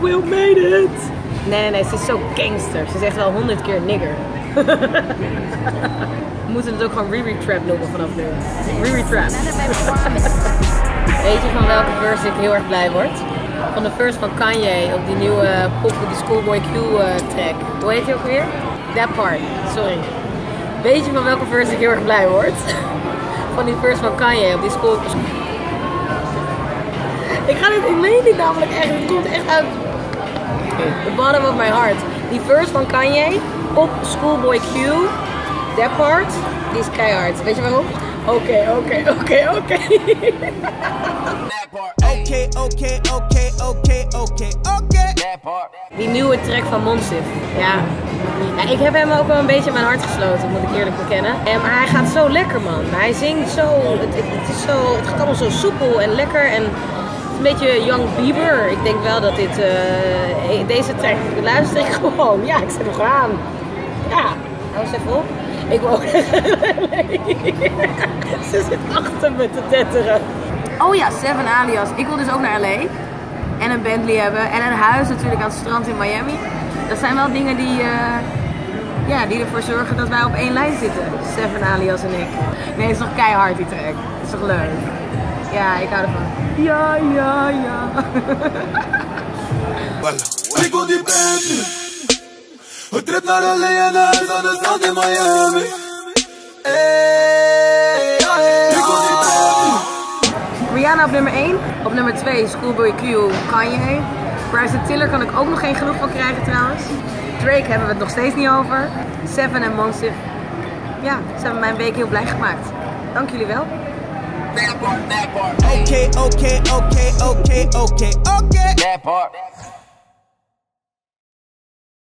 Nee, nee, nee, ze is zo gangster. Ze zegt wel honderd keer nigger. We moeten het ook gewoon Riri Trap noemen vanaf nu. Riri Trap. Weet je van welke verse ik heel erg blij word? Van de verse van Kanye op die nieuwe pop, die Schoolboy Q eh, track. Hoe heet die ook weer? That part, sorry. Weet je van welke verse ik heel erg blij word? Van die verse van Kanye op die school. Ik ga dit, ik meen namelijk echt, het komt echt uit bottom of my heart. Die verse van Kanye op Schoolboy Q, that part, die is keihard. Weet je waarom? Oké, oké, oké, oké. Okay, okay, okay, okay, okay, okay. Die nieuwe track van Monsif. Ja. ja. Ik heb hem ook wel een beetje in mijn hart gesloten, moet ik eerlijk bekennen. En, maar hij gaat zo lekker, man. Hij zingt zo. Het, het, het is zo. Het gaat allemaal zo soepel en lekker. En een beetje Young Bieber. Ik denk wel dat dit. eh, deze track luister ik gewoon. Ja, ik zet hem gewoon aan. Ja, hou eens even op. Ik wil ook. Ze zit achter me te tetteren. Oh ja, Seven Alias. Ik wil dus ook naar LA. En een Bentley hebben. En een huis natuurlijk aan het strand in Miami. Dat zijn wel dingen die, eh, ja, die ervoor zorgen dat wij op één lijn zitten. Seven Alias en ik. Nee, het is toch keihard die track. Het is toch leuk? Ja, ik hou ervan. Ja, ja, ja. Die trip naar LA en aan de strand in Miami Rihanna op nummer 1. Op nummer 2 Schoolboy Q, Kanye. Bryson Tiller kan ik ook nog geen genoeg van krijgen trouwens. Drake hebben we het nog steeds niet over. Seven en Monsif. Ja, ze hebben mijn week heel blij gemaakt. Dank jullie wel. Okay, okay, okay, okay. That part.